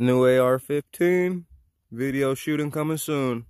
New AR-15. Video shooting coming soon.